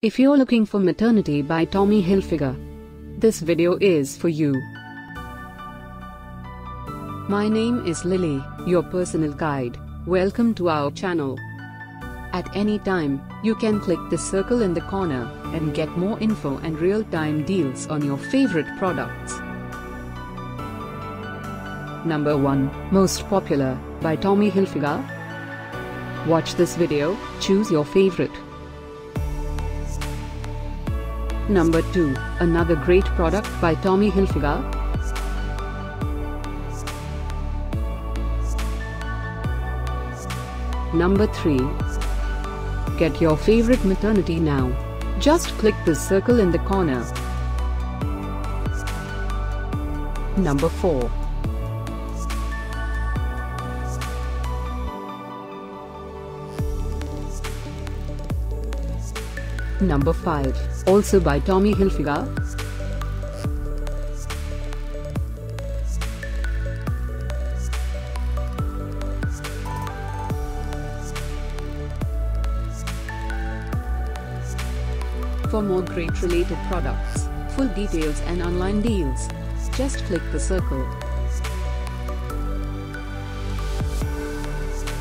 If you're looking for Maternity by Tommy Hilfiger, this video is for you. My name is Lily, your personal guide. Welcome to our channel. At any time, you can click the circle in the corner and get more info and real-time deals on your favorite products. Number 1, Most Popular, by Tommy Hilfiger. Watch this video, choose your favorite. Number 2, another great product by Tommy Hilfiger. Number 3. Get your favorite maternity now. Just click the circle in the corner. Number 4. Number 5, also by Tommy Hilfiger. For more great related products, full details and online deals, just click the circle.